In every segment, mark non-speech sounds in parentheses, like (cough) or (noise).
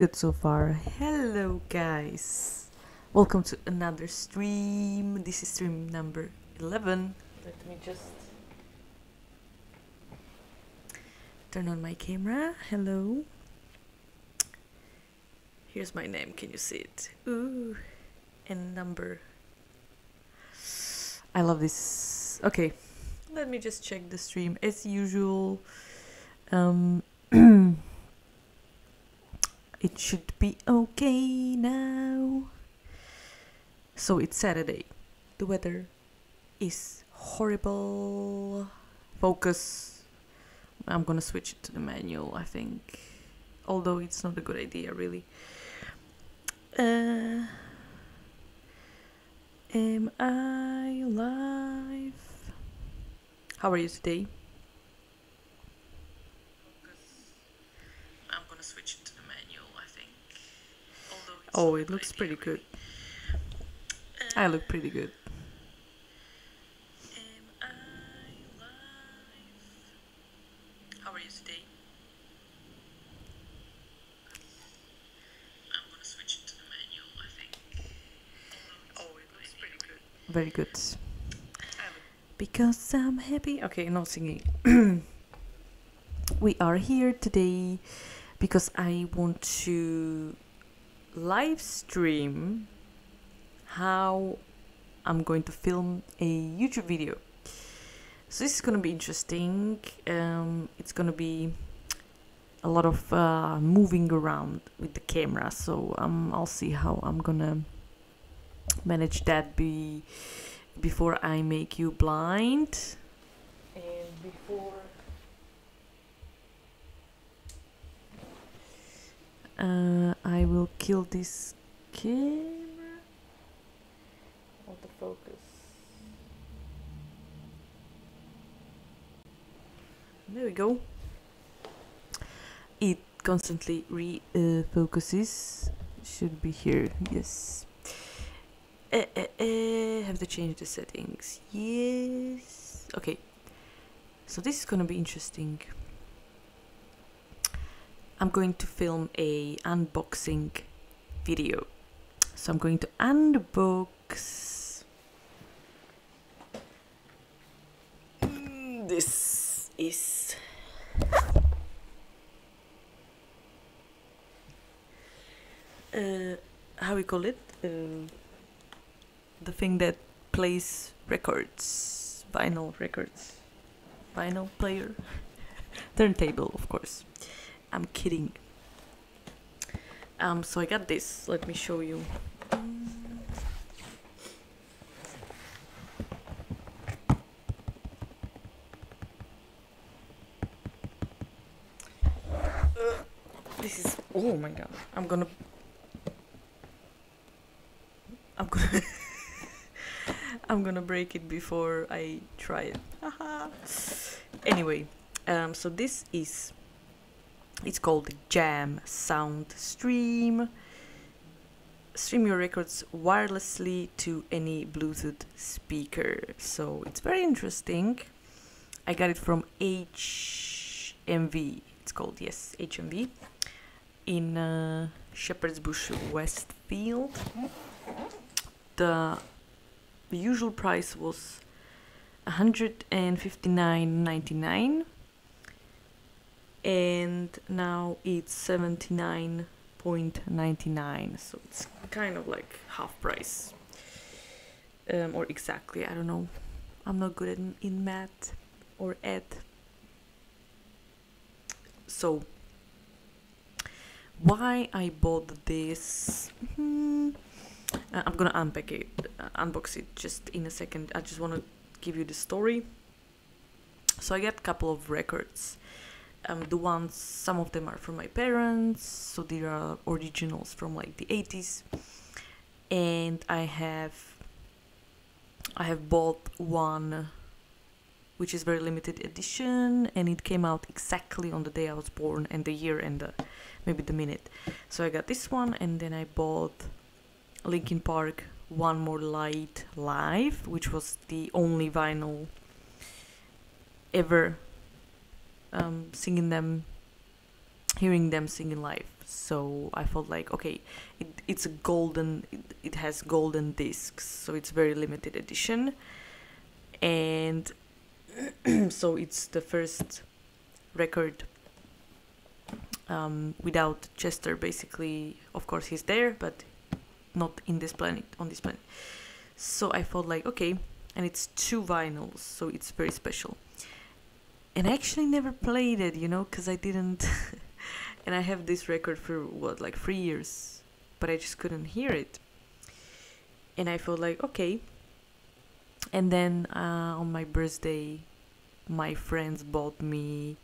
Good so far. Hello, guys. Welcome to another stream. This is stream number 11. Let me just turn on my camera. Hello. Here's my name. Can you see it? Ooh. And number. I love this. Okay. Let me just check the stream. As usual, um, (clears throat) it should be okay now. So it's Saturday. The weather is horrible. Focus. I'm gonna switch it to the manual, I think. Although it's not a good idea, really. Uh, am I live? How are you today? I'm gonna switch it to the manual, I think. Although it's Oh, it looks pretty good. I look pretty good. How are you today? I'm gonna switch it to the manual, I think. Oh, it looks pretty good. Very good. Because I'm happy. Okay, no singing. (clears throat) we are here today because I want to live stream how I'm going to film a YouTube video. So this is gonna be interesting. Um, it's gonna be a lot of uh, moving around with the camera. So um, I'll see how I'm gonna manage that be before I make you blind and before. Uh, I will kill this camera. Want the focus. There we go. It constantly refocuses. uh. Should be here. Yes. Uh, have to change the settings. Yes. Okay. So this is gonna be interesting. I'm going to film a unboxing video. So I'm going to unbox this is uh, how we call it um, the thing that plays records vinyl records vinyl player (laughs) turntable of course i'm kidding. Um so i got this. Let me show you. This is oh my god. I'm gonna i'm gonna (laughs) i'm gonna break it before i try it. (laughs) Anyway um so this is it's called jam sound stream. Stream your records wirelessly to any bluetooth speaker. So it's very interesting. I got it from hmv it's called yes hmv in uh, shepherd's bush westfield. The the usual price was 159.99 and now it's 79.99 so it's kind of like half price. Um, or exactly i don't know. I'm not good at in math or at. So why i bought this Hmm, uh, i'm gonna unpack it uh, unbox it just in a second. I just want to give you the story. So i got a couple of records um, the ones some of them are from my parents so they are originals from like the 80s and i have i have bought one which is very limited edition and it came out exactly on the day i was born and the year and the, maybe the minute. So i got this one and then i bought linkin park one more light live which was the only vinyl ever um, singing them hearing them singing live So I felt like okay, it, it's a golden. It, it has golden discs, so it's very limited edition, and (clears throat) so it's the first record um, without Chester. Basically, of course, he's there, but not in this planet on this planet. So I felt like okay, and it's two vinyls, so it's very special. And I actually never played it, you know, because I didn't. (laughs) and I have this record for what, like three years, but I just couldn't hear it. And I felt like okay. And then uh, on my birthday, my friends bought me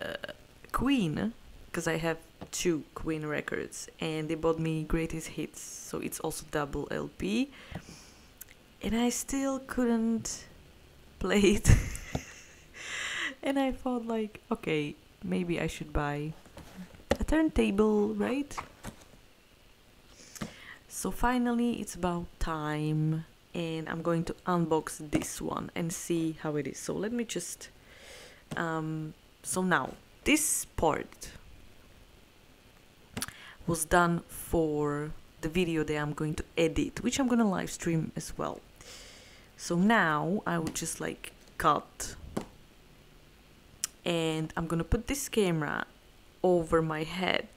uh, Queen because I have two Queen records, and they bought me Greatest Hits, so it's also double LP. And I still couldn't (laughs) play it. And I thought, like, okay, maybe I should buy a turntable, right? So finally, it's about time, and I'm going to unbox this one and see how it is. So let me just. Um, so now, this part was done for the video that I'm going to edit, which I'm gonna live stream as well. So now I would just like cut and I'm gonna put this camera over my head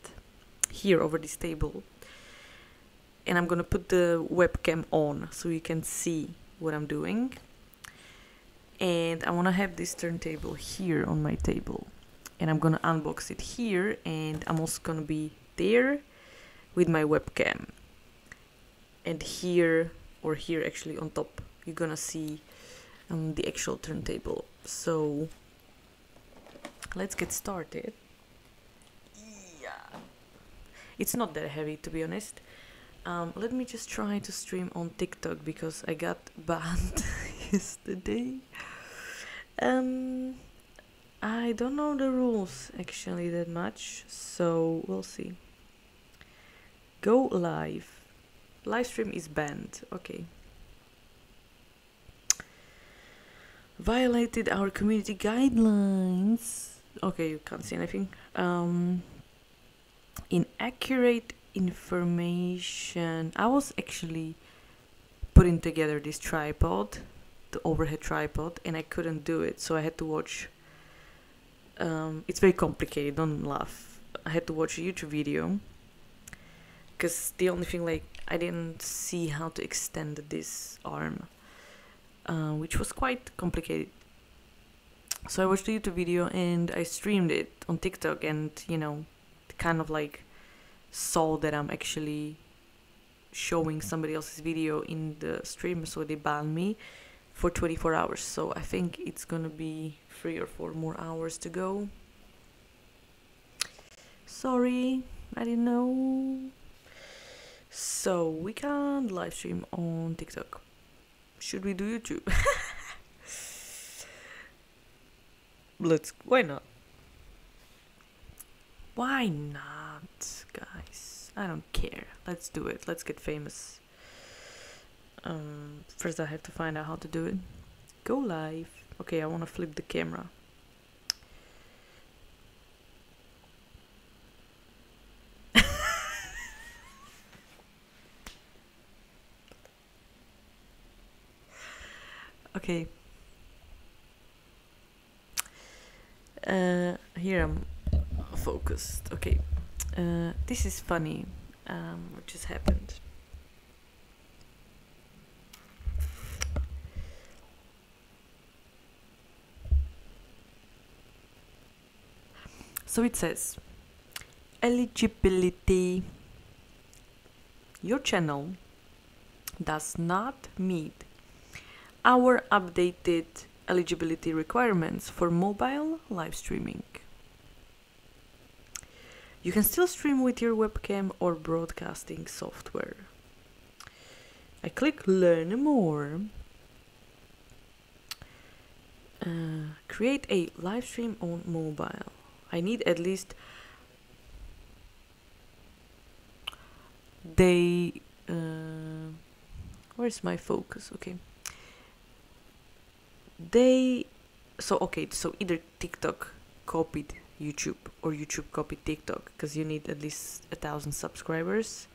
here over this table. And I'm gonna put the webcam on so you can see what I'm doing. And I want to have this turntable here on my table. And I'm gonna unbox it here and I'm also gonna be there with my webcam. And here or here actually on top you're gonna see um, the actual turntable. So let's get started yeah it's not that heavy to be honest um, let me just try to stream on TikTok because I got (laughs) banned (laughs) yesterday um I don't know the rules actually that much, so we'll see. Go live. Live stream is banned. Okay. Violated our community guidelines. Okay, you can't see anything. Um, inaccurate information. I was actually putting together this tripod, the overhead tripod, and I couldn't do it, so I had to watch um, it's very complicated. Don't laugh. I had to watch a YouTube video because the only thing like I didn't see how to extend this arm, uh, which was quite complicated. So I watched the YouTube video and I streamed it on TikTok, and you know, kind of like saw that I'm actually showing somebody else's video in the stream, so they banned me for 24 hours. So I think it's gonna be three or four more hours to go. Sorry, I didn't know. So we can't live stream on TikTok. Should we do YouTube? (laughs) Let's. Why not? Why not, guys? I don't care. Let's do it. Let's get famous. Um, first, I have to find out how to do it. Go live. Okay, I want to flip the camera. (laughs) okay. Uh, here I'm focused. Okay. Uh, this is funny. Um, what just happened? So it says eligibility. Your channel does not meet our updated eligibility requirements for mobile live streaming. You can still stream with your webcam or broadcasting software. I click learn more. Uh, create a live stream on mobile. I need at least they uh, where's my focus okay they so okay so either tiktok copied YouTube or YouTube copied TikTok because you need at least a thousand subscribers.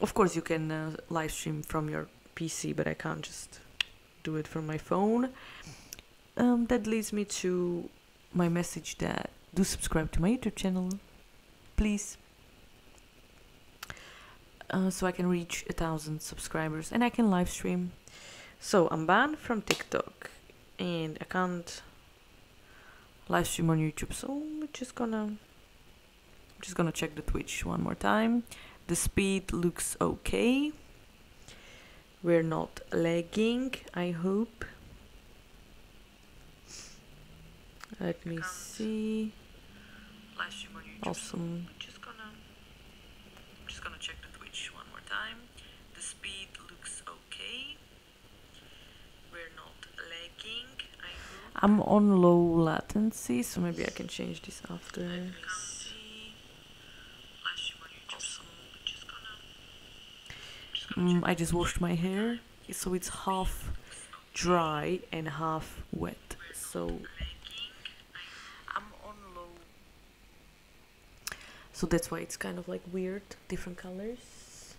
Of course, you can uh, live stream from your PC, but I can't just do it from my phone. Um, that leads me to my message that do subscribe to my YouTube channel, please. Uh, so I can reach a thousand subscribers and I can live stream. So I'm banned from TikTok and I can't live stream on YouTube. So we're just gonna I'm just gonna check the Twitch one more time. The speed looks okay. We're not lagging, I hope. Let me see. live stream on YouTube. Awesome. So just gonna just gonna check the Twitch one more time. The speed looks okay. We're not lagging. I hope. I'm on low latency, so maybe I can change this after. Mm, I just washed my hair, so it's half dry and half wet. So. So that's why it's kind of like weird, different colors.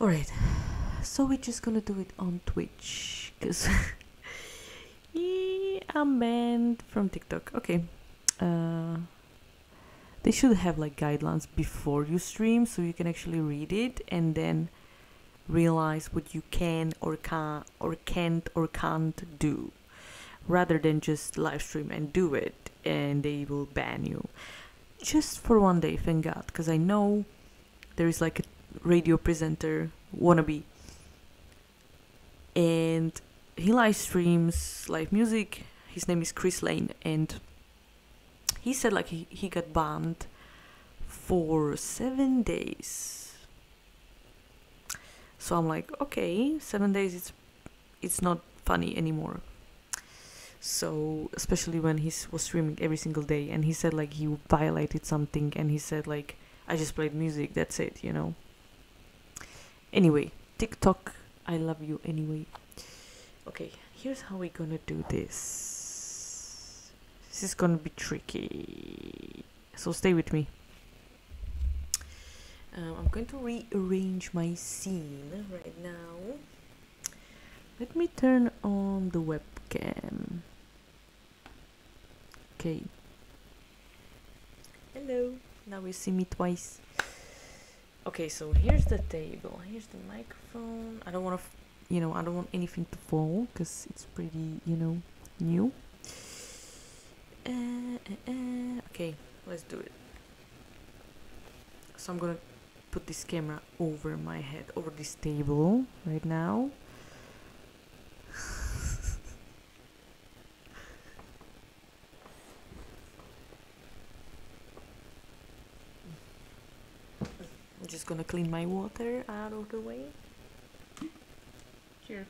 Alright, so we're just gonna do it on Twitch, because (laughs) I'm banned from TikTok. Okay. Uh, they should have like guidelines before you stream so you can actually read it and then realize what you can or can't or can't or can't do rather than just live stream and do it and they will ban you just for one day thank god because i know there is like a radio presenter wannabe and he live streams live music. His name is chris lane and he said like he, he got banned for seven days. So i'm like okay seven days it's it's not funny anymore. So especially when he was streaming every single day and he said like he violated something and he said like i just played music that's it you know? Anyway tiktok i love you anyway okay here's how we're gonna do this. This is gonna be tricky. So stay with me. Um, i'm going to rearrange my scene right now. Let me turn on the webcam. Okay. Hello. Now you see me twice. Okay so here's the table. Here's the microphone. I don't want to you know i don't want anything to fall because it's pretty you know new. Uh, uh, uh, okay let's do it. So i'm gonna put this camera over my head over this table right now. (laughs) I'm just gonna clean my water out of the way. Here.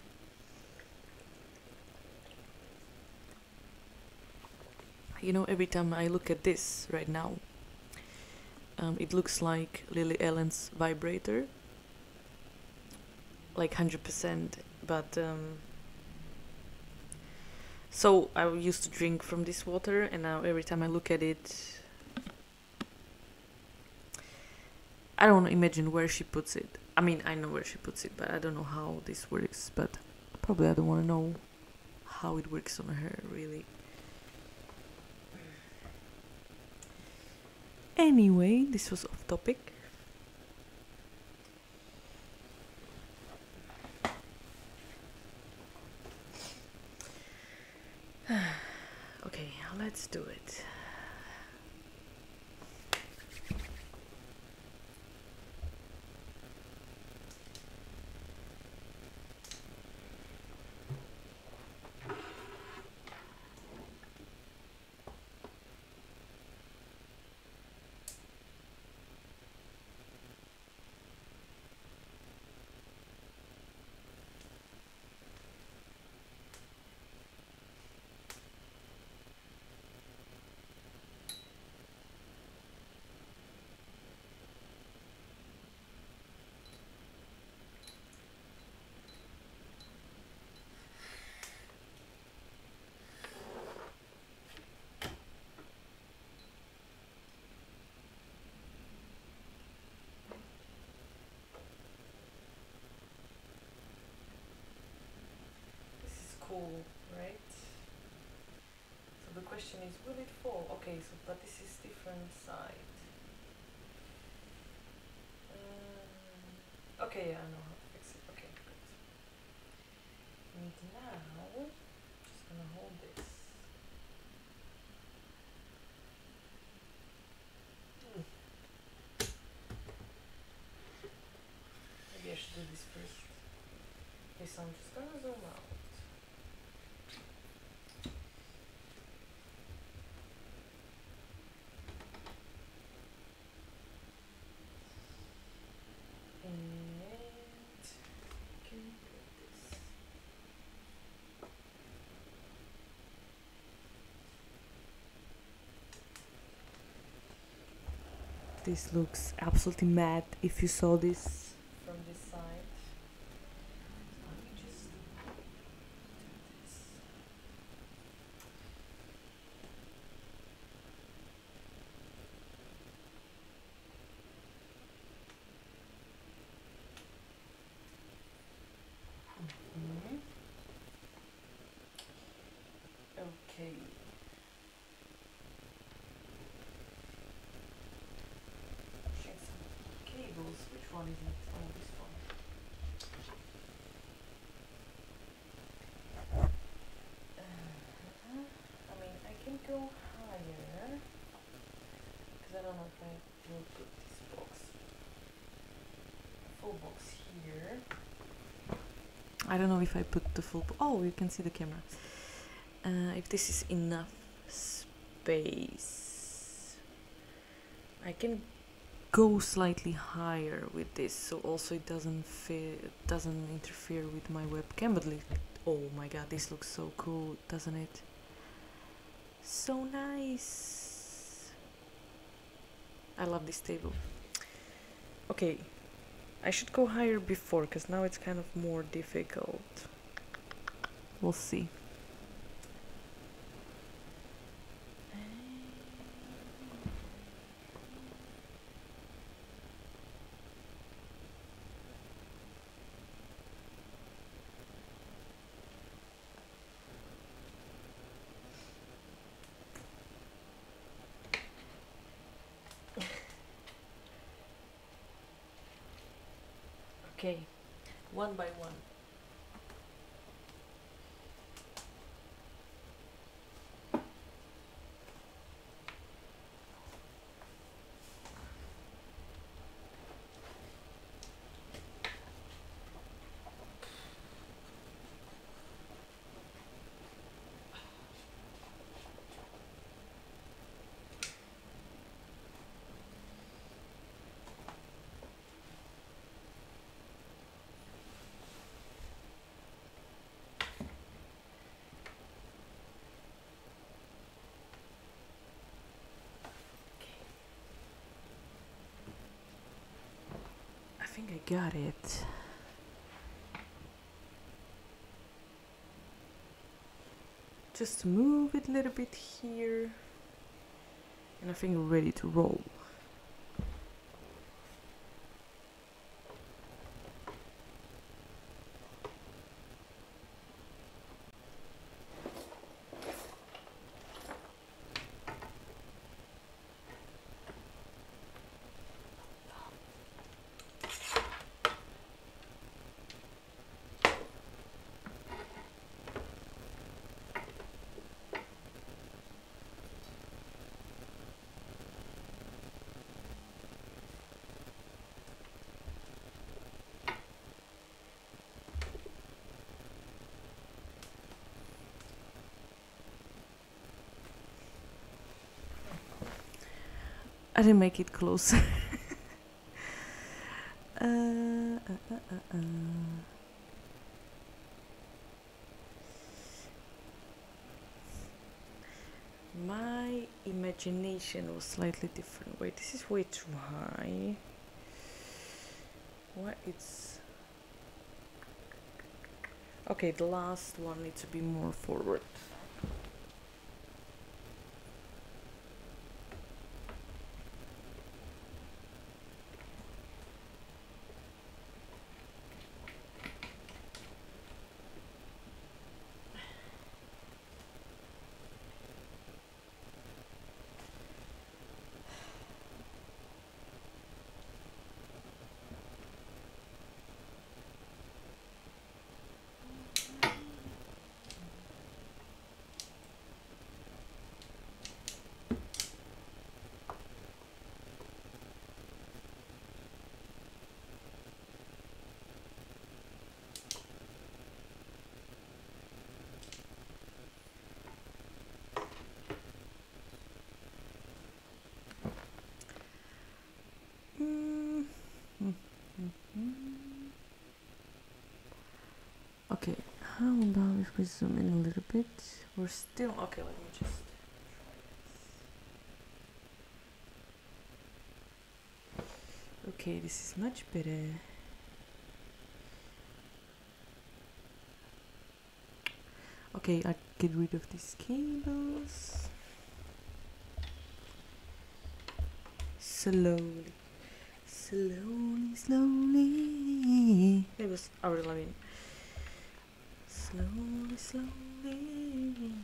You know, every time I look at this right now, um, it looks like Lily Allen's vibrator. Like 100%. But, um, so I used to drink from this water, and now every time I look at it, I don't imagine where she puts it. I mean, I know where she puts it, but I don't know how this works. But probably I don't want to know how it works on her, really. Anyway, this was off topic. (sighs) okay, let's do it. Okay, so but this is different side. Um, okay, yeah, I know how to fix it. Okay, good. And now, just gonna hold this. Mm. Maybe I should do this first. Okay, so I'm just gonna zoom out. And can you get this? This looks absolutely mad if you saw this from this side. This. Mhm. Okay. Check some cables. Which one is it? Oh, this one. Uh, I mean, I can go higher. Because I don't know if I will put this box, full box here. I don't know if I put the full. oh, you can see the camera. Uh, if this is enough space, I can go slightly higher with this, so also it doesn't fit, doesn't interfere with my webcam. But oh my god, this looks so cool, doesn't it? So nice. I love this table. Okay, I should go higher before, because now it's kind of more difficult. We'll see. Okay, one by one. I think I got it. Just move it a little bit here. And I think we're ready to roll. I didn't make it close. (laughs) uh, uh, uh, uh, uh. My imagination was slightly different. Wait, this is way too high. What it's okay. The last one needs to be more forward. Hold on if we zoom in a little bit? We're still okay let me just okay this is much better. Okay I get rid of these cables. Slowly slowly slowly. It was Avril Lavigne slowly slowly.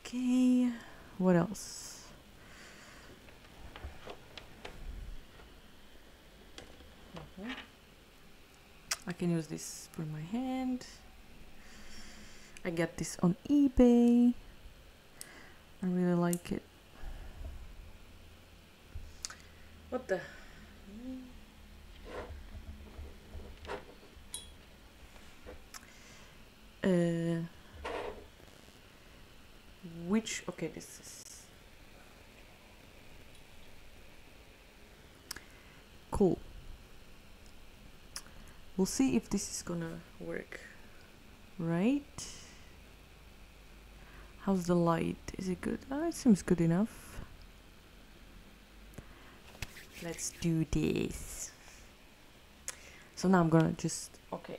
Okay what else? Mhm. I can use this for my hand. I got this on eBay. I really like it what the uh which okay this is cool we'll see if this is gonna work. Right? How's the light? Is it good? Oh, it seems good enough. Let's do this. So now I'm gonna just okay.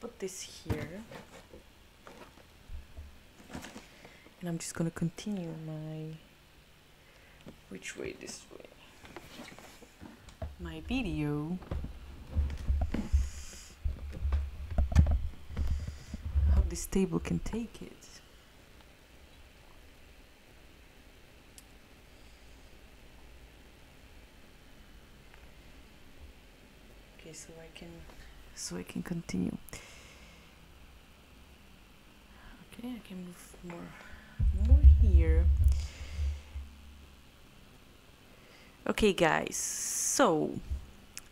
Put this here. And I'm just gonna continue my which way this way? My video I hope this table can take it. Okay so I can so I can continue. Okay I can move more more here. Okay guys so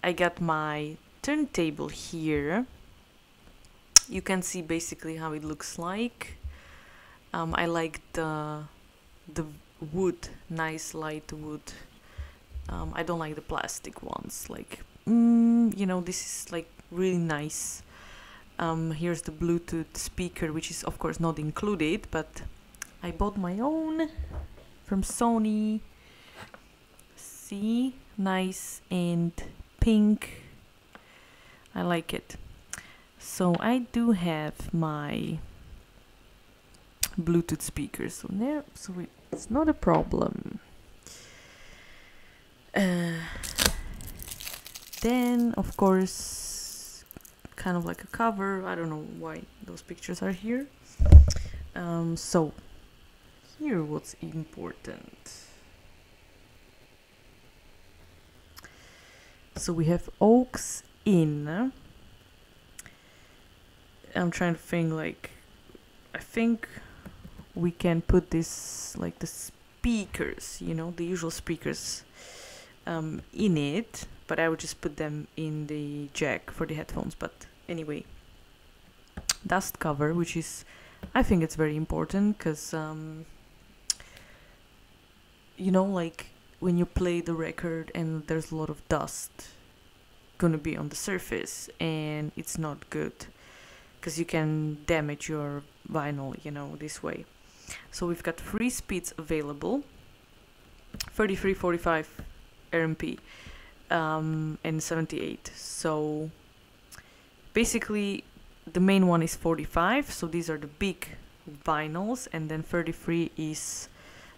I got my turntable here you can see basically how it looks like. Um, I like the the wood nice light wood. Um, I don't like the plastic ones like mm, you know this is like really nice. Um, here's the Bluetooth speaker which is of course not included but I bought my own from Sony. See? Nice and pink. I like it so I do have my Bluetooth speaker. So there so it's not a problem. Uh, then of course kind of like a cover. I don't know why those pictures are here. Um, so here what's important. So we have aux in I'm trying to think like I think we can put this like the speakers you know the usual speakers um, in it but I would just put them in the jack for the headphones. But anyway dust cover which is I think it's very important because um, you know like when you play the record and there's a lot of dust gonna be on the surface and it's not good because you can damage your vinyl you know this way. So we've got three speeds available 33 45 rmp um, and 78 so basically the main one is 45 so these are the big vinyls and then 33 is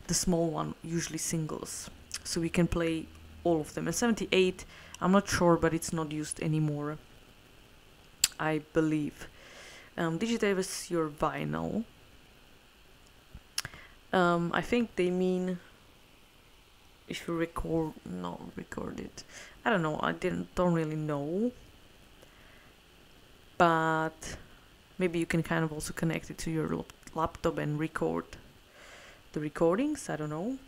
the small one usually singles. So we can play all of them. And 78 i'm not sure but it's not used anymore i believe um, digitative is your vinyl? Um, i think they mean if you record no record it. I don't know i didn't don't really know. But maybe you can kind of also connect it to your laptop and record the recordings i don't know.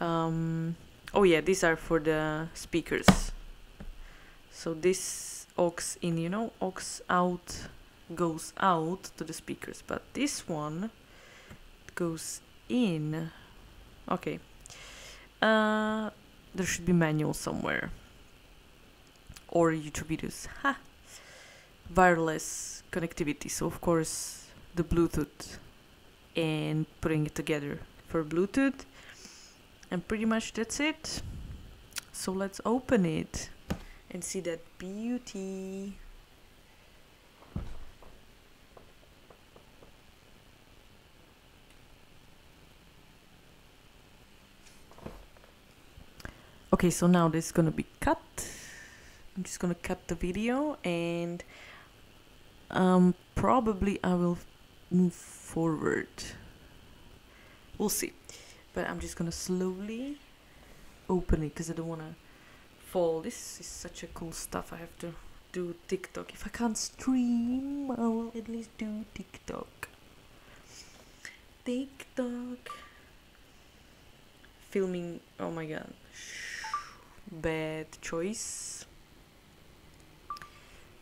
Um, oh yeah these are for the speakers. So this aux in you know aux out goes out to the speakers but this one goes in Okay. Uh, there should be manual somewhere. Or YouTube videos. (laughs) Ha! Wireless connectivity. So of course the Bluetooth and putting it together for Bluetooth. And pretty much that's it. So let's open it and see that beauty. Okay, so now this is gonna be cut. I'm just gonna cut the video and um, probably I will move forward. We'll see. But I'm just gonna slowly open it because I don't wanna fall. This is such a cool stuff. I have to do TikTok. If I can't stream, I will at least do TikTok. TikTok. Filming. Oh my god. Bad choice.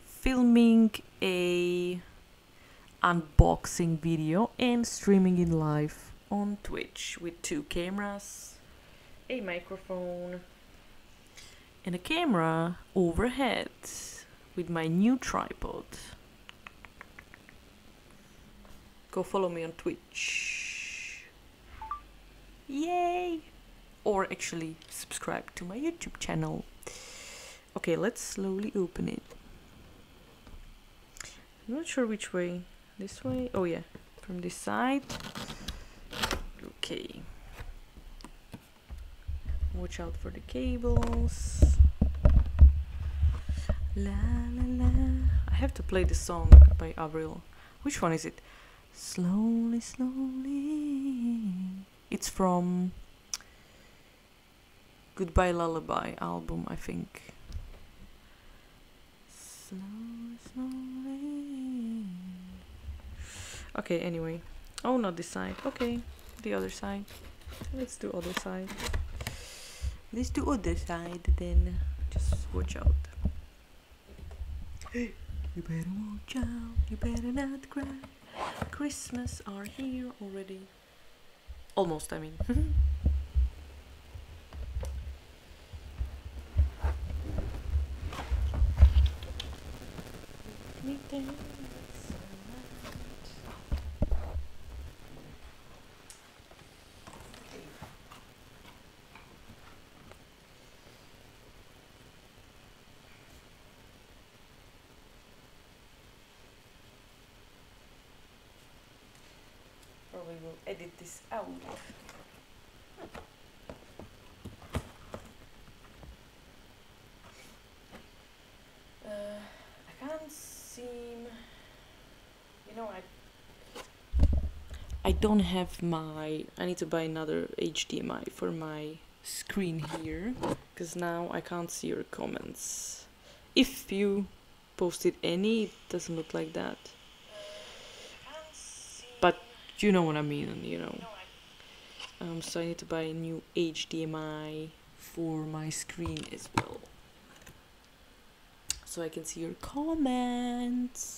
Filming a unboxing video and streaming in live on Twitch with two cameras, a microphone, and a camera overhead with my new tripod. Go follow me on Twitch. Yay! Or actually subscribe to my YouTube channel. Okay, let's slowly open it. I'm not sure which way. This way? Oh yeah, from this side. Okay. Watch out for the cables. La la la. I have to play the song by Avril. Which one is it? Slowly, slowly. It's from Goodbye Lullaby album, I think. Okay, anyway. Oh, not this side. Okay, the other side. Let's do other side. Let's do other side then. Just watch out. Hey, you better watch out. You better not cry. Christmas are here already. Almost, I mean. (laughs) dance. Probably will edit this out. Uh, I can't seem. You know, I. I don't have my. I need to buy another HDMI for my screen here, because now I can't see your comments. If you posted any, it doesn't look like that. But you know what I mean, you know. Um, so I need to buy a new HDMI for my screen as well. So I can see your comments.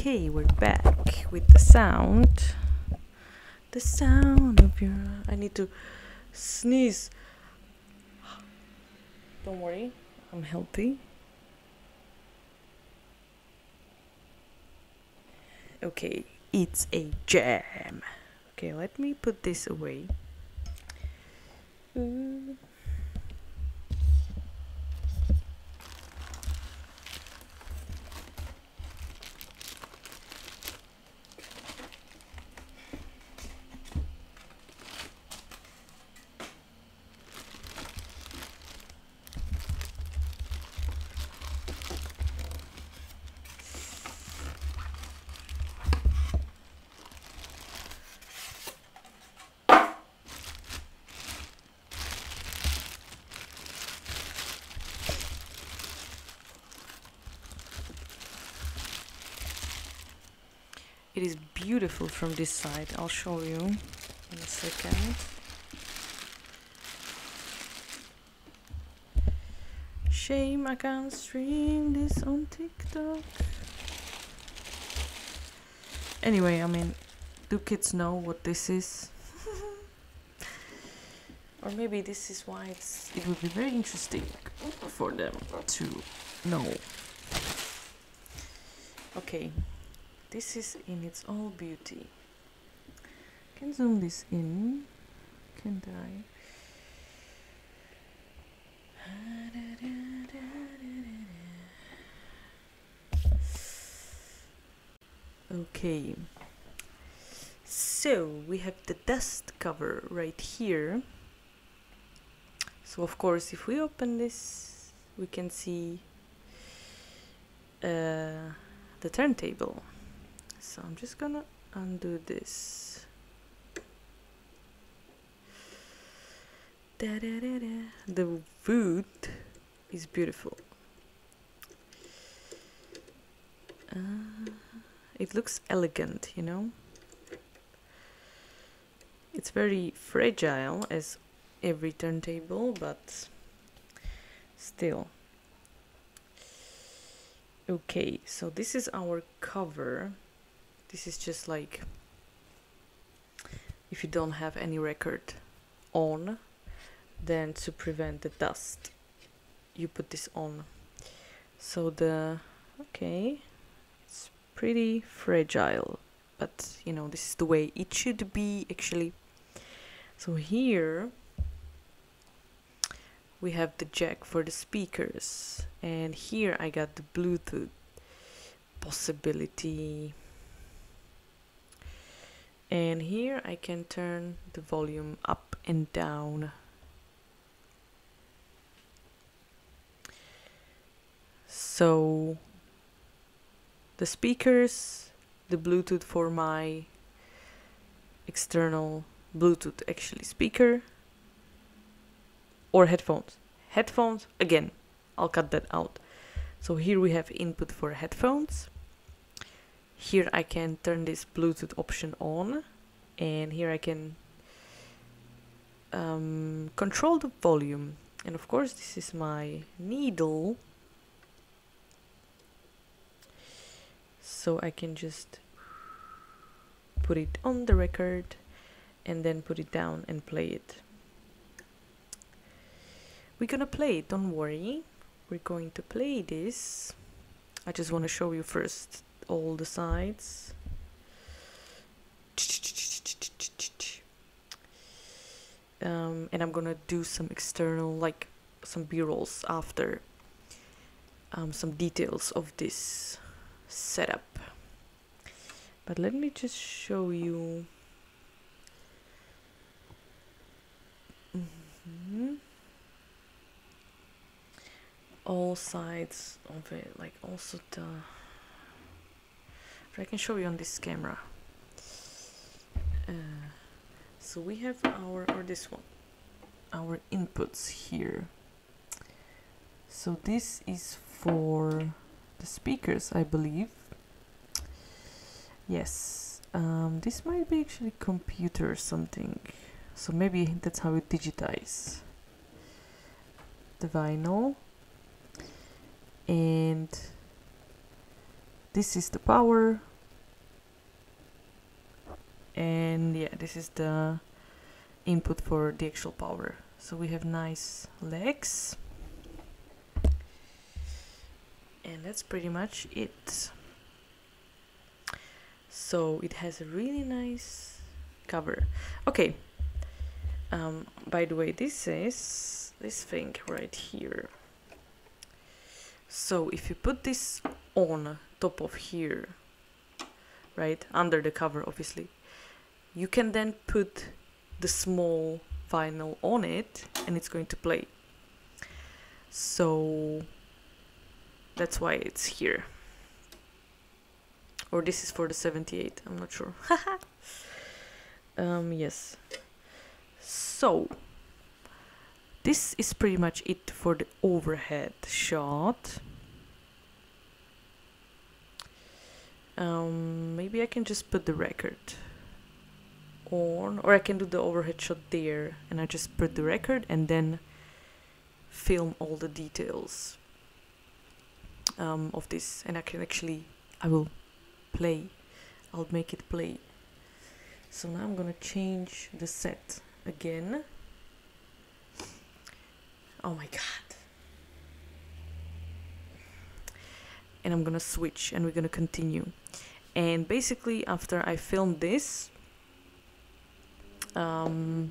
Okay, we're back with the sound. The sound of your. I need to sneeze. Don't worry, I'm healthy. Okay, it's a jam. Okay, let me put this away. Ooh. It is beautiful from this side. I'll show you in a second. Shame I can't stream this on TikTok. Anyway, I mean, do kids know what this is? (laughs) or maybe this is why it's it would be very interesting for them to know. Okay, this is in its all beauty. Can zoom this in, can't I? Okay, so we have the dust cover right here. So of course, if we open this, we can see uh, the turntable. So I'm just gonna undo this. Da -da -da. The wood is beautiful. Uh, it looks elegant, you know. It's very fragile as every turntable, but still. Okay, so this is our cover. This is just like if you don't have any record on, then to prevent the dust, you put this on. So the okay, it's pretty fragile, but you know, this is the way it should be actually. So here we have the jack for the speakers, and here I got the Bluetooth possibility. And here I can turn the volume up and down. So the speakers, the Bluetooth for my external Bluetooth actually speaker or headphones. Headphones, again, I'll cut that out. So here we have input for headphones. Here I can turn this Bluetooth option on and here I can um, control the volume. And of course this is my needle. So I can just put it on the record and then put it down and play it. We're gonna play it, don't worry. We're going to play this. I just want to show you first all the sides. Um, and I'm gonna do some external, like some b-rolls after um, some details of this setup. But let me just show you. Mm -hmm all sides of it like also the I can show you on this camera. Uh, so we have our or this one. Our inputs here. So this is for the speakers I believe. Yes. Um, this might be actually computer or something. So maybe that's how we digitize the vinyl. And this is the power. And yeah this is the input for the actual power. So we have nice legs. And that's pretty much it. So it has a really nice cover. Okay. Um, by the way this is this thing right here. So if you put this on top of here right under the cover obviously. You can then put the small vinyl on it and it's going to play. So that's why it's here. Or this is for the 78 i'm not sure. (laughs) Um yes. So this is pretty much it for the overhead shot um maybe i can just put the record on or i can do the overhead shot there and i just put the record and then film all the details um, of this and I can actually I will play. I'll make it play. So now I'm gonna change the set again. Oh my god. And I'm gonna switch and we're gonna continue and basically after I film this um,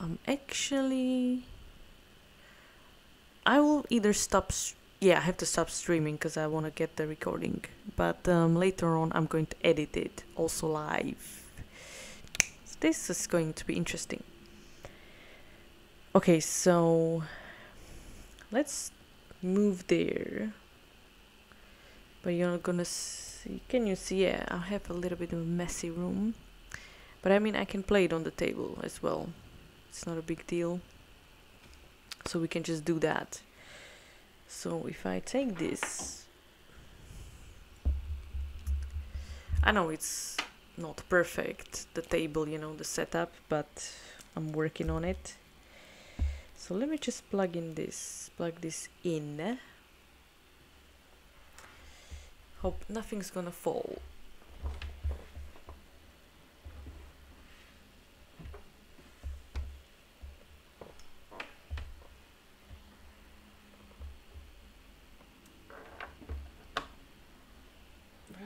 I'm actually I will either stop yeah, I have to stop streaming because I want to get the recording. But um, later on, I'm going to edit it also live. So this is going to be interesting. Okay, so let's move there. But you're gonna see. Can you see? Yeah, I have a little bit of a messy room. But I mean, I can play it on the table as well. It's not a big deal. So we can just do that. So if I take this, I know it's not perfect, the table, you know, the setup, but I'm working on it. So let me just plug in this, plug this in. Hope nothing's gonna fall.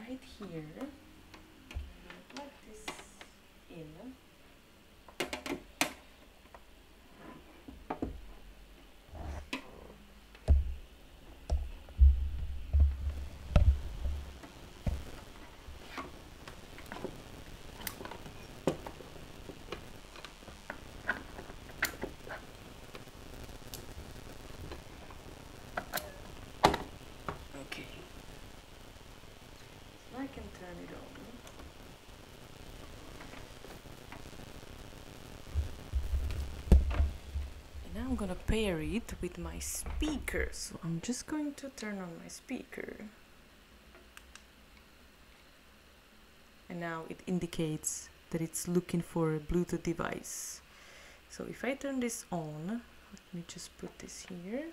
right here. Plug this in. Okay. I can turn it on. And now I'm gonna pair it with my speaker. So I'm just going to turn on my speaker. And now it indicates that it's looking for a Bluetooth device. So if I turn this on, let me just put this here.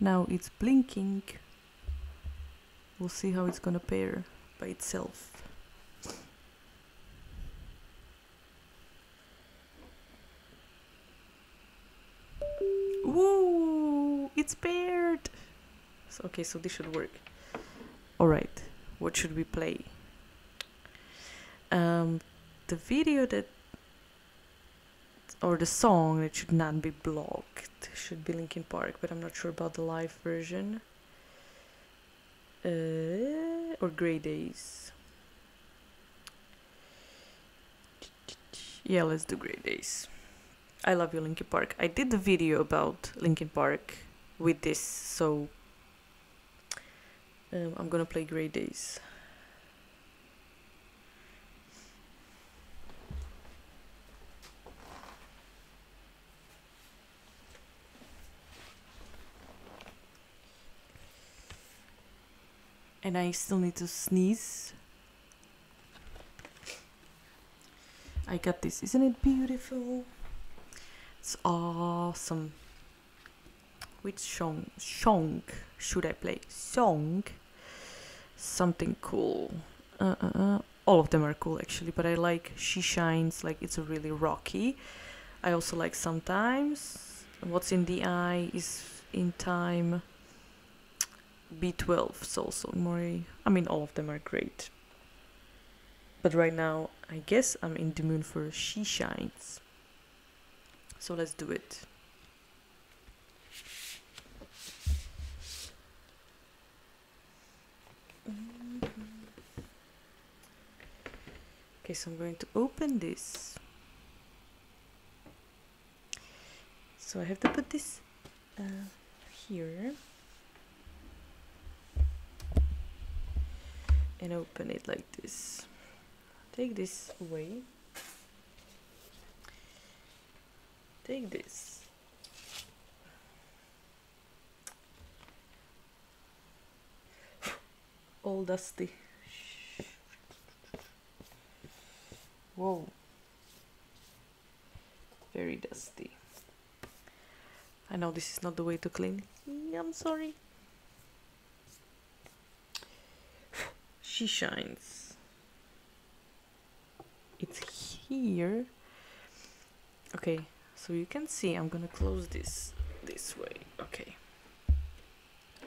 Now it's blinking. We'll see how it's gonna pair by itself. Woo! It's paired! So, okay, so this should work. Alright, what should we play? Um, the video that or the song that should not be blocked should be Linkin Park, but I'm not sure about the live version. Uh, or Grey Daze. Yeah, let's do Grey Daze. I love you, Linkin Park. I did the video about Linkin Park with this, so um, I'm gonna play Grey Daze. And I still need to sneeze. I got this. Isn't it beautiful? It's awesome. Which song song should I play? Song. Something cool. Uh, uh, uh. All of them are cool actually, but I like She Shines. Like it's a really rocky. I also like sometimes. What's in the eye is in time. B12 Soul Song Mori. I mean, all of them are great. But right now, I guess I'm in the mood for She Shines. So let's do it. Okay, so I'm going to open this. So I have to put this uh, here and open it like this. Take this away. Take this. (sighs) All dusty. (sighs) Whoa. Very dusty. I know this is not the way to clean. I'm sorry. She shines. It's here. Okay, so you can see I'm gonna close this this way. Okay.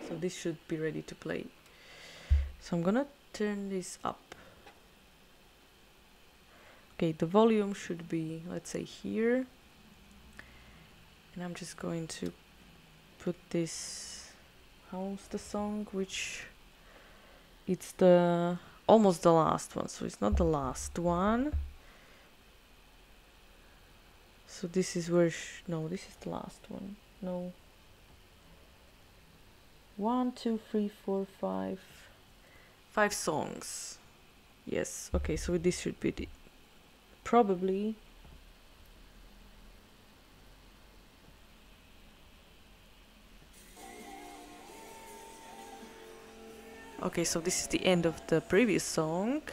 So this should be ready to play. So I'm gonna turn this up. Okay, the volume should be, let's say, here. And I'm just going to put this. How's the song? Which. It's the. Almost the last one, so it's not the last one. So this is where. No, this is the last one. No. One, two, three, four, five. Five songs. Yes, okay, so this should be the probably Okay, so this is the end of the previous song.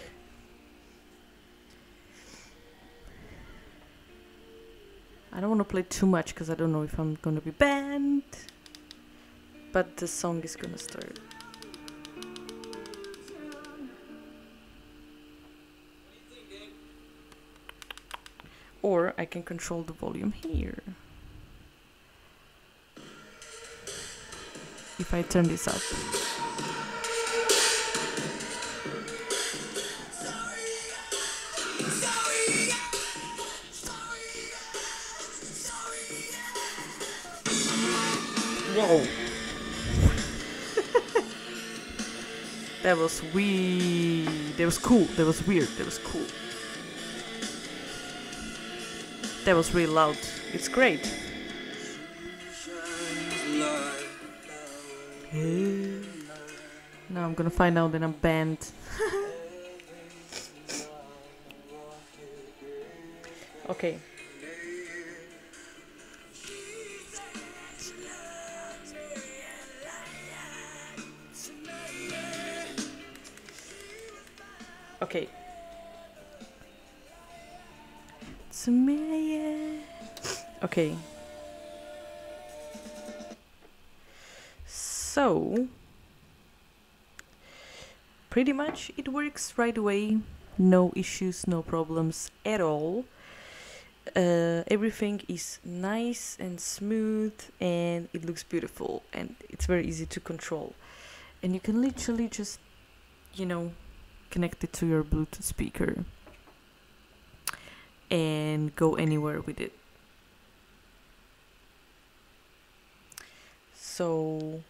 I don't want to play too much because I don't know if I'm going to be banned. But the song is going to start. Or I can control the volume here. If I turn this up. Whoa. (laughs) that was weird. That was cool. That was weird. That was cool. That was really loud. It's great. Now I'm gonna find out that I'm banned. (laughs) okay. Okay. Okay. So, pretty much it works right away. No issues, no problems at all. Uh, everything is nice and smooth and it looks beautiful and it's very easy to control. And you can literally just, you know, connect it to your Bluetooth speaker and go anywhere with it. So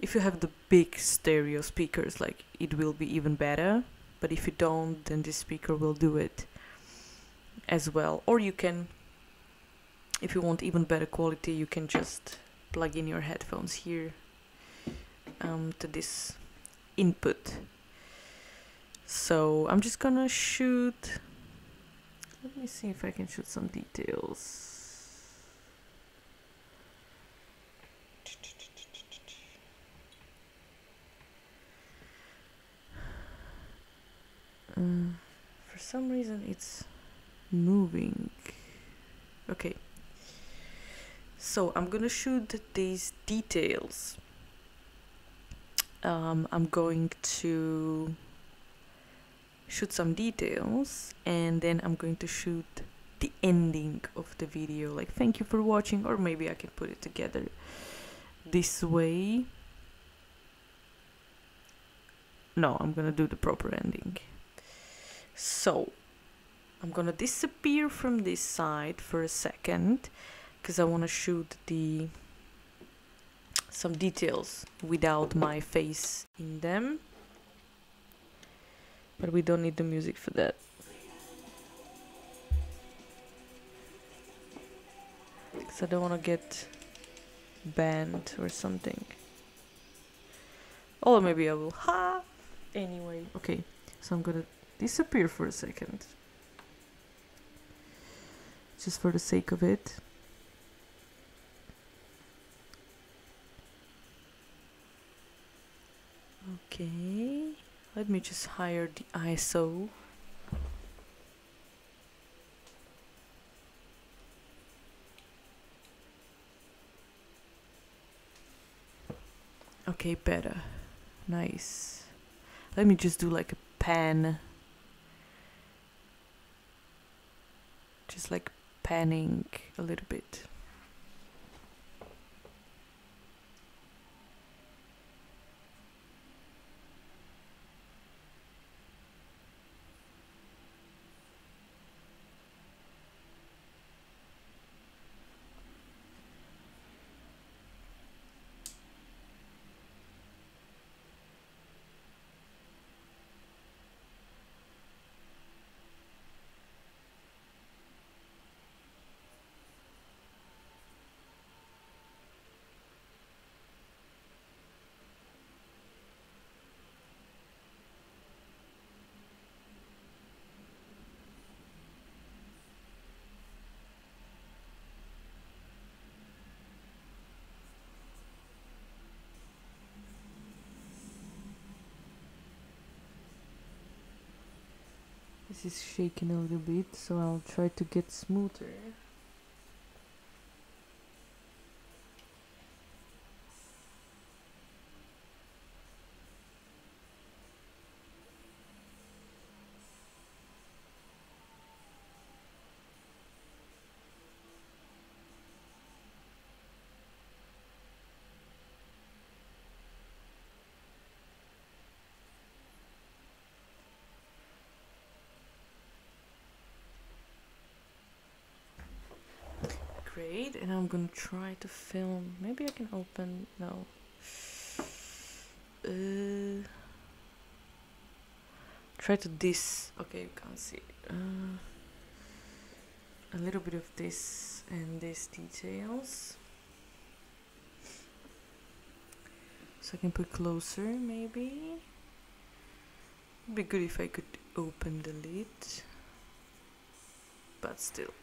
if you have the big stereo speakers like it will be even better but if you don't then this speaker will do it as well or you can if you want even better quality you can just plug in your headphones here um, to this input. So I'm just gonna shoot let me see if I can shoot some details. Uh, for some reason it's moving. Okay. So I'm gonna shoot these details um, I'm going to shoot some details and then I'm going to shoot the ending of the video. Like thank you for watching or maybe I can put it together this way. No I'm gonna do the proper ending. So I'm gonna disappear from this side for a second because I want to shoot the some details without my face in them. But we don't need the music for that. Because I don't want to get banned or something. Or maybe I will. Ha! Anyway. Okay so I'm gonna disappear for a second. Just for the sake of it okay let me just higher the ISO okay better. Nice. Let me just do like a pan just like panning a little bit Is shaking a little bit, so I'll try to get smoother. Great, and I'm gonna try to film. Maybe I can open. No. Uh, try to this. Okay, you can't see. Uh, a little bit of this and this details. So I can put closer, maybe. It'd be good if I could open the lid, but still.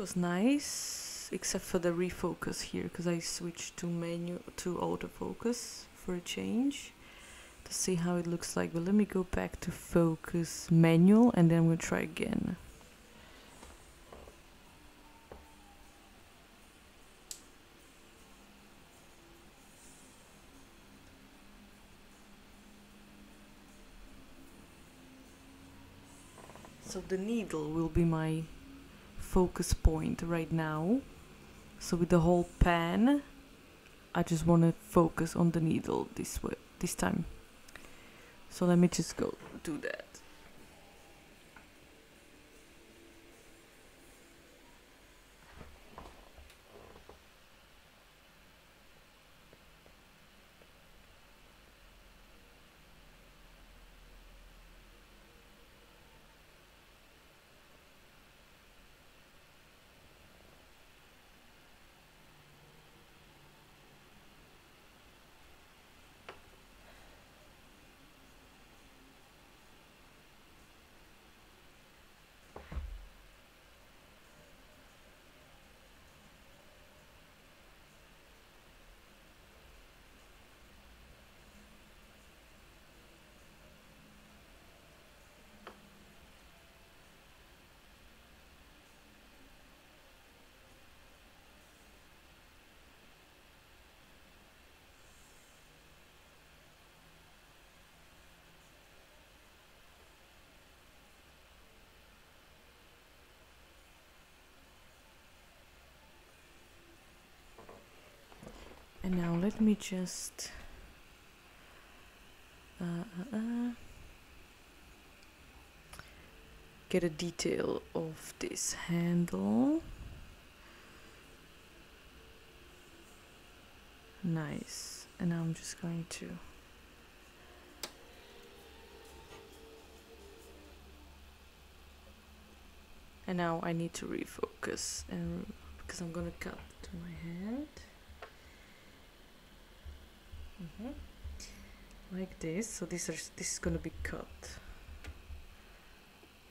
was nice, except for the refocus here, because I switched to menu to autofocus for a change to see how it looks like. But let me go back to focus manual, and then we'll try again. So the needle will be my focus point right now. So with the whole pan I just want to focus on the needle this way this time. So let me just go do that and now let me just uh, uh, uh, get a detail of this handle. Nice. And now I'm just going to and now I need to refocus and because I'm gonna cut to my hand Mhm. like this. So these are s- this is gonna be cut.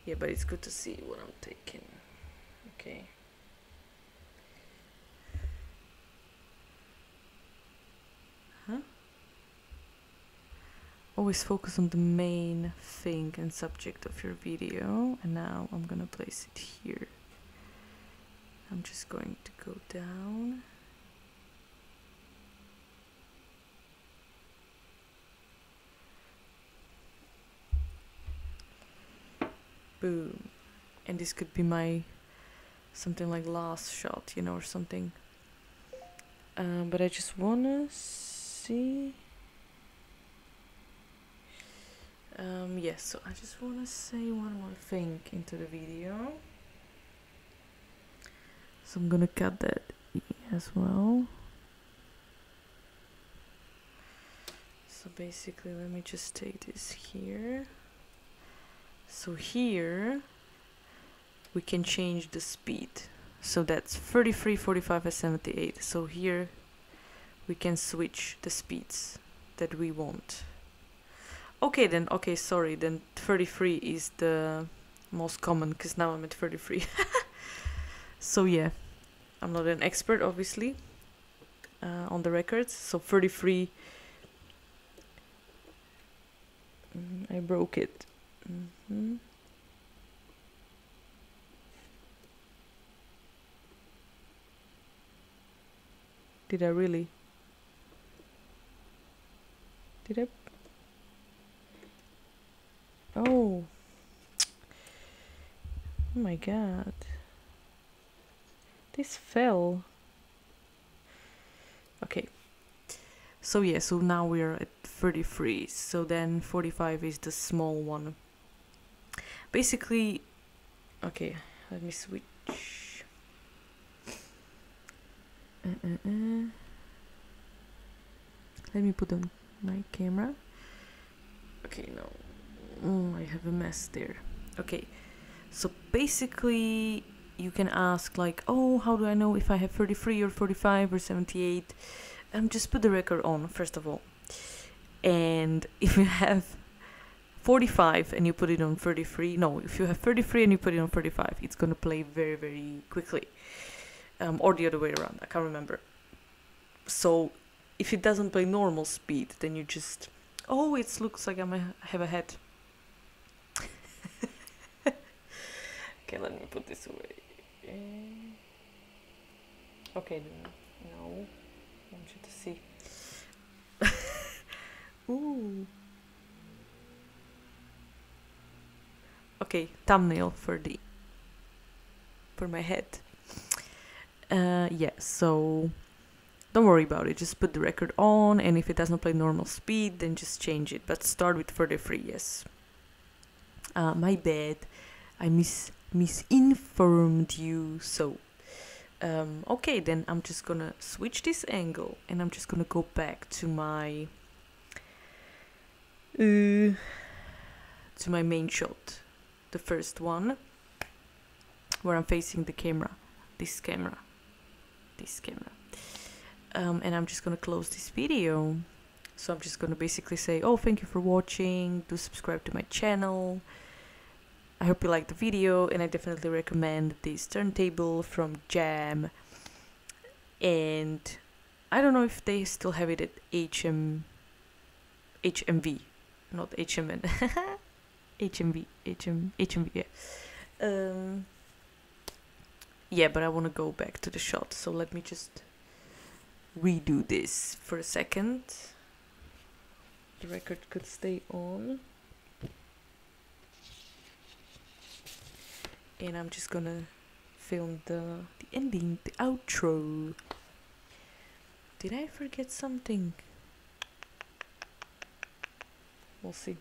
Yeah but it's good to see what I'm taking. Okay. Always focus on the main thing and subject of your video. And now I'm gonna place it here. I'm just going to go down boom and this could be my something like last shot you know or something. Um, but I just wanna see. Um, yes so I just wanna say one more thing into the video. So I'm gonna cut that as well. So basically let me just take this here so here we can change the speed. So that's 33, 45 and 78. So here we can switch the speeds that we want. Okay then, okay, sorry, then 33 is the most common because now I'm at 33. (laughs) so yeah, I'm not an expert obviously uh, on the records. So 33, Mm, I broke it. Hmm Did I really? Did I? Oh. Oh my god. This fell. Okay. So yeah, so now we're at 33. So then 45 is the small one. Basically, okay, let me switch. Let me put on my camera. Okay, no. Oh, I have a mess there. Okay, so basically, you can ask, like, oh, how do I know if I have 33 or 45 or 78? Um, just put the record on, first of all. And (laughs) if you have 45 and you put it on 33, no, if you have 33 and you put it on 35, it's gonna play very, very quickly. Um, or the other way around, I can't remember. So if it doesn't play normal speed, then you just, oh, it looks like I'm a, I have a head. (laughs) okay, let me put this away. Okay, no, I want you to see. (laughs) Ooh. Okay thumbnail for the for my head. Uh, yeah, so don't worry about it. Just put the record on, and if it does not play normal speed, then just change it. But start with 33. Yes. Uh, my bad. I mis misinformed you. So, um, okay, then I'm just gonna switch this angle, and I'm just gonna go back to my uh, to my main shot, the first one, where I'm facing the camera, this camera, this camera. Um, and I'm just gonna close this video. So I'm just gonna basically say, oh, thank you for watching. Do subscribe to my channel. I hope you liked the video, and I definitely recommend this turntable from Jam. And I don't know if they still have it at HM, HMV, not HMN. (laughs) HMV, HM, HMV, yeah. Um, yeah, but I want to go back to the shot, so let me just redo this for a second. The record could stay on. And I'm just gonna film the, the ending, the outro. Did I forget something? We'll see.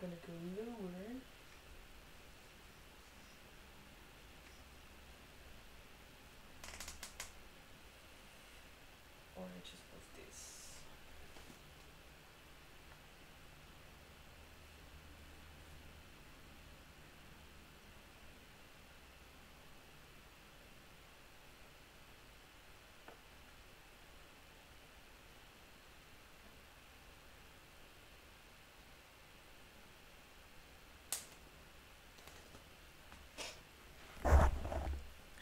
I'm gonna go lower. Or I just put this.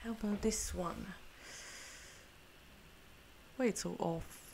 How about this one? Why it's so off?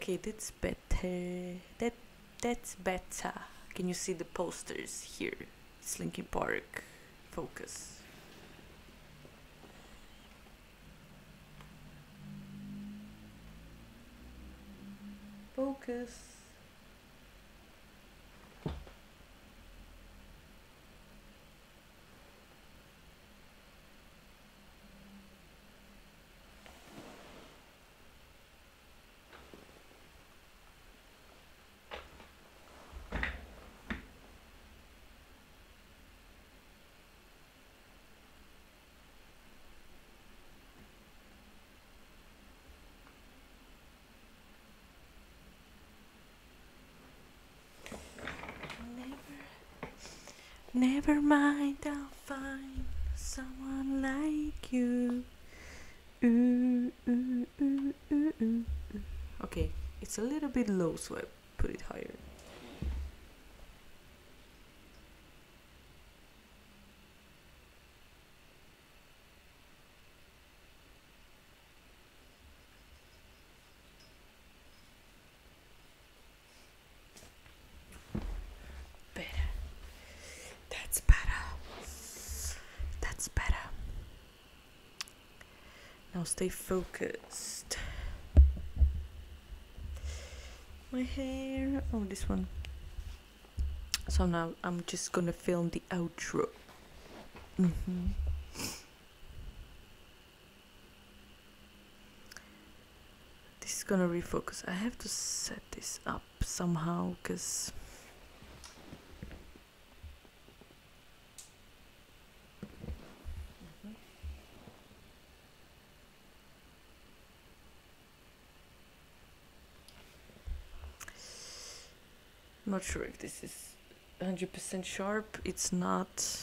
Okay, that's better. That that's better. Can you see the posters here? It's Park. Focus. Focus. Never mind, I'll find someone like you. Ooh, ooh, ooh. Okay, it's a little bit low, so I put it higher. Better. That's better. That's better. Now stay focused. My hair. Oh, this one. So now I'm just gonna film the outro. hmm This is gonna refocus. I have to set this up somehow because. Not sure if this is 100% sharp. It's not.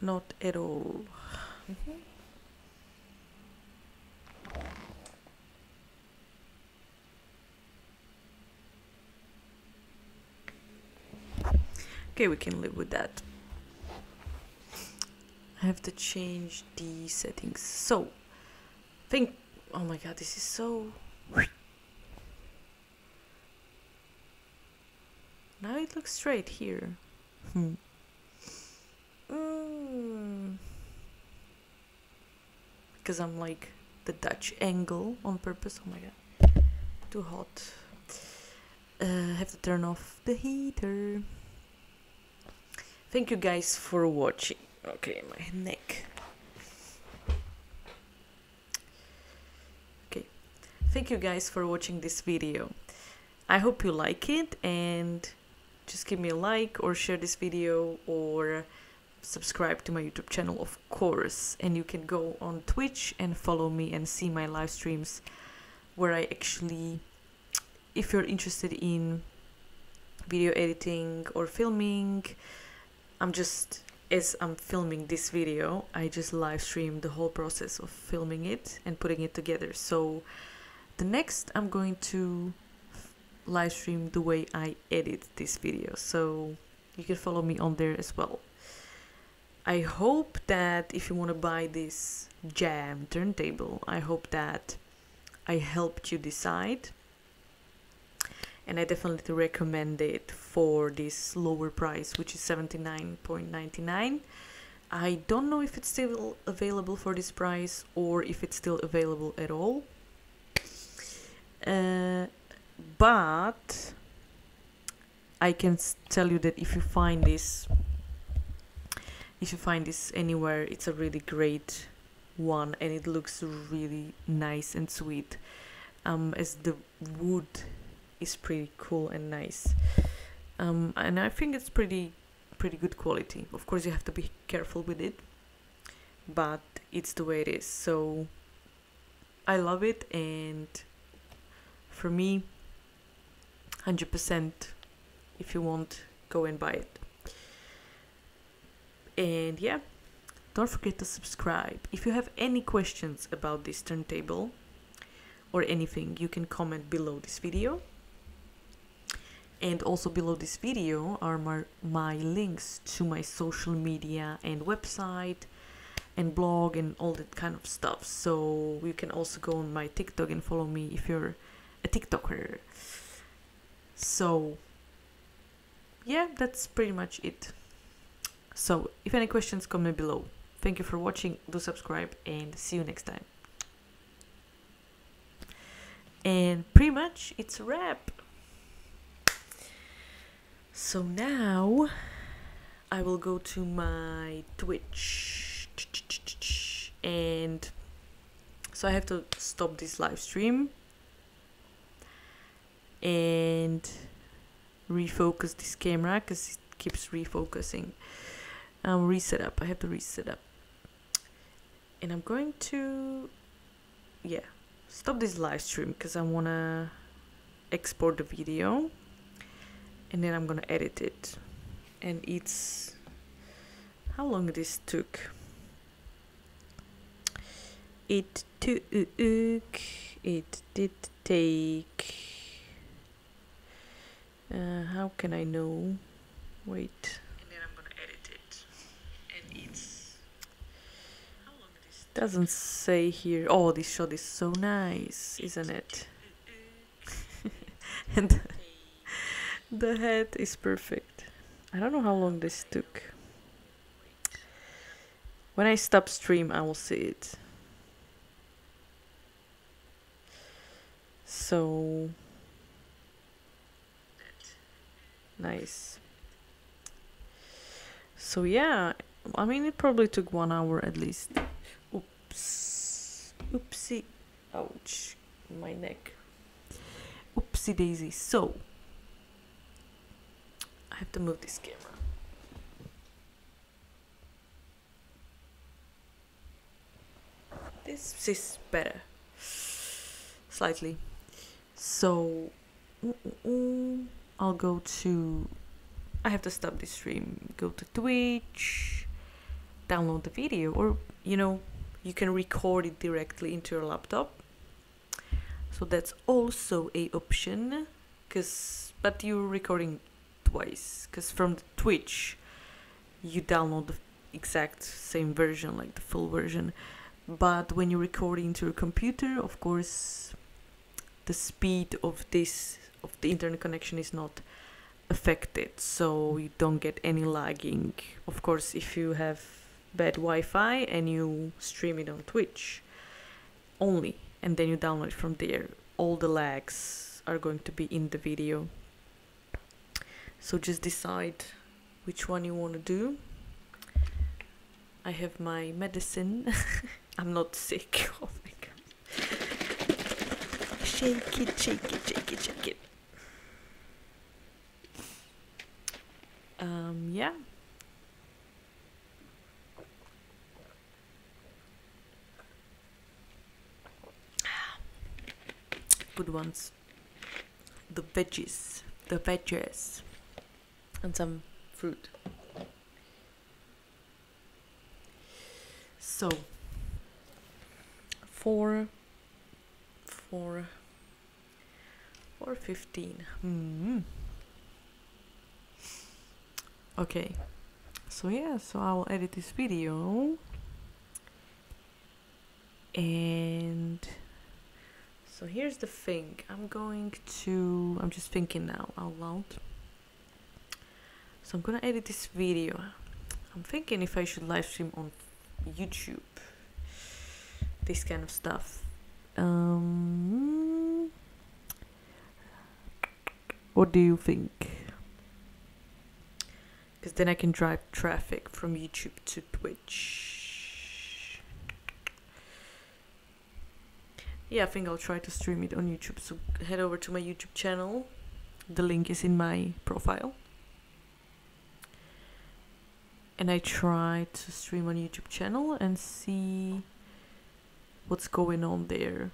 Not at all. Mm-hmm. Okay, we can live with that. I have to change the settings. So, think. Oh my god, this is so. Now it looks straight here. Hmm. Mm. Because I'm like the Dutch angle on purpose. Oh my god. Too hot. Uh, have to turn off the heater. Thank you guys for watching. Okay, my neck. Thank you guys for watching this video. I hope you like it and just give me a like or share this video or subscribe to my YouTube channel, of course. And you can go on Twitch and follow me and see my live streams where I actually, if you're interested in video editing or filming, I'm just, as I'm filming this video, I just live stream the whole process of filming it and putting it together. So the next, I'm going to live stream the way I edit this video. So you can follow me on there as well. I hope that if you want to buy this jam turntable, I hope that I helped you decide. And I definitely recommend it for this lower price, which is 79.99. I don't know if it's still available for this price or if it's still available at all. Uh, but I can tell you that if you find this if you find this anywhere it's a really great one and it looks really nice and sweet. Um, as the wood is pretty cool and nice. Um, and I think it's pretty pretty good quality. Of course you have to be careful with it but it's the way it is. So I love it and for me 100% if you want go and buy it. And yeah don't forget to subscribe. If you have any questions about this turntable or anything you can comment below this video. And also below this video are my, my links to my social media and website and blog and all that kind of stuff. So you can also go on my tiktok and follow me if you're a tiktoker. So yeah that's pretty much it. So if any questions comment below. Thank you for watching. Do subscribe and see you next time. And pretty much it's a wrap. So now i will go to my twitch. And so i have to stop this live stream and refocus this camera because it keeps refocusing. Um, reset up. I have to reset up. And I'm going to yeah stop this live stream because I wanna export the video and then I'm gonna edit it. And it's how long this took? It took it did take uh, how can I know? Wait. And then I'm gonna edit it. And it's how long it is? doesn't say here oh this shot is so nice isn't it? (laughs) And (laughs) the head is perfect. I don't know how long this took. When I stop stream I will see it. So nice. So yeah I mean it probably took one hour at least. Oops. Oopsie. Ouch. My neck. Oopsie daisy. So I have to move this camera. This is better. Slightly. So mm, mm, mm, I'll go to I have to stop the stream go to Twitch download the video or you know you can record it directly into your laptop. So that's also a option because but you're recording twice because from the twitch you download the exact same version like the full version. But when you record into your computer of course the speed of this of the internet connection is not affected so you don't get any lagging. Of course if you have bad wi-fi and you stream it on twitch only and then you download from there all the lags are going to be in the video. So just decide which one you want to do. I have my medicine. (laughs) I'm not sick (laughs) oh my god. Shake it shake it shake it shake it um yeah. Good ones. The veggies. The veggies. And some fruit. So Four. Four. fifteen. Hmm okay so yeah so i will edit this video and so here's the thing. I'm going to. I'm just thinking now out loud. So I'm gonna edit this video. I'm thinking if I should live stream on YouTube. This kind of stuff. Um, what do you think? Then I can drive traffic from YouTube to Twitch. yeah, I think I'll try to stream it on YouTube. So head over to my YouTube channel. The link is in my profile. And I try to stream on YouTube channel and see what's going on there.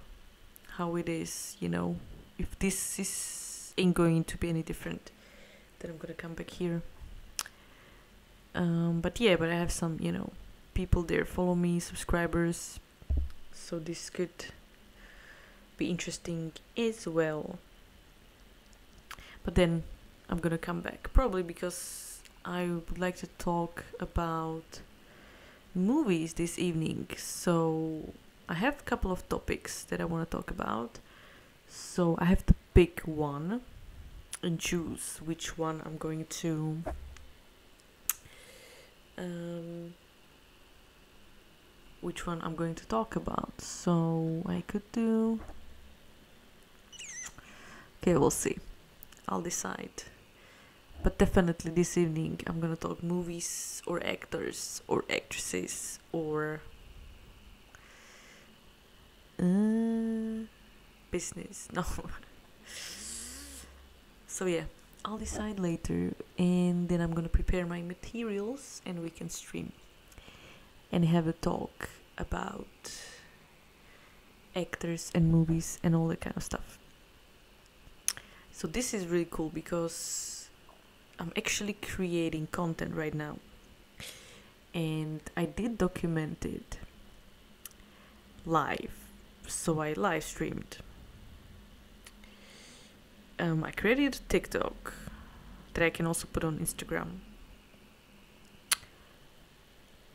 How it is, you know. If this is ain't going to be any different, then I'm gonna come back here. Um, but yeah, but I have some, you know, people there follow me, subscribers. So this could be interesting as well. But then I'm gonna come back probably because I would like to talk about movies this evening. So I have a couple of topics that I want to talk about. So I have to pick one and choose which one I'm going to um, which one I'm going to talk about. So I could do Okay, we'll see. I'll decide. But definitely this evening I'm gonna talk movies or actors or actresses or uh, business. (laughs) No. so yeah, I'll decide later and then I'm gonna prepare my materials and we can stream and have a talk about actors and movies and all that kind of stuff. So this is really cool because I'm actually creating content right now. And I did document it live. So I live streamed. Um, I created TikTok that I can also put on Instagram.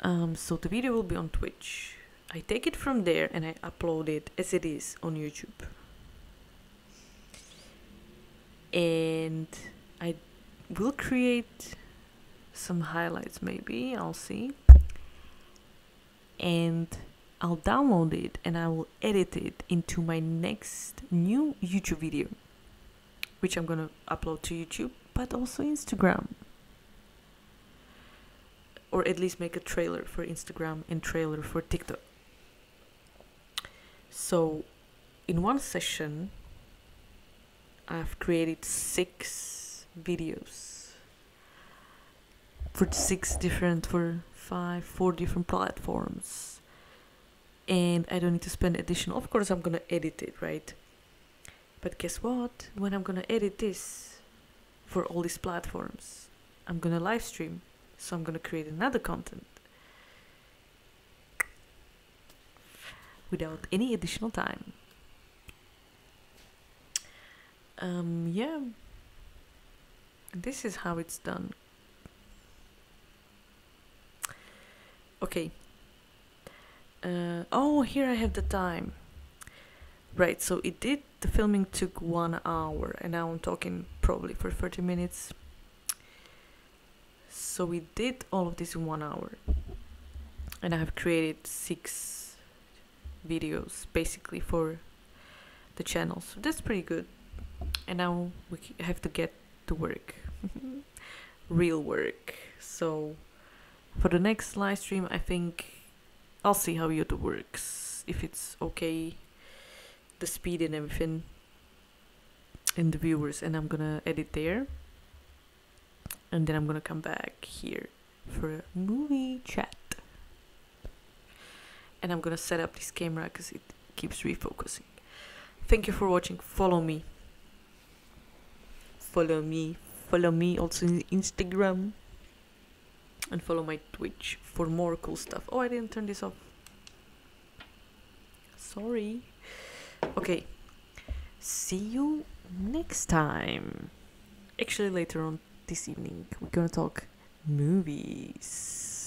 Um, so the video will be on Twitch. I take it from there and I upload it as it is on YouTube. And I will create some highlights, maybe. I'll see. And I'll download it and I will edit it into my next new YouTube video, which I'm gonna upload to YouTube but also Instagram. Or at least make a trailer for Instagram and trailer for TikTok. So, in one session, I've created six videos for six different, for five, four different platforms. And I don't need to spend additional. Of course, I'm gonna edit it, right? But guess what? When I'm gonna edit this for all these platforms, I'm gonna live stream. So I'm gonna create another content without any additional time. Um, yeah. This is how it's done. Okay. Uh, oh, here I have the time. Right, so it did, the filming took one hour, and now I'm talking probably for 30 minutes. So we did all of this in one hour. And I have created six videos basically for the channel. So that's pretty good. And now we have to get to work. (laughs) Real work. So for the next live stream, I think I'll see how YouTube works. If it's okay, the speed and everything, in the viewers, and I'm gonna edit there. And then I'm gonna come back here for a movie chat. And I'm gonna set up this camera because it keeps refocusing. Thank you for watching. Follow me. Follow me. Follow me also in Instagram. And follow my Twitch for more cool stuff. Oh, I didn't turn this off. Sorry. Okay. See you next time. Actually, later on this evening, we're gonna talk movies.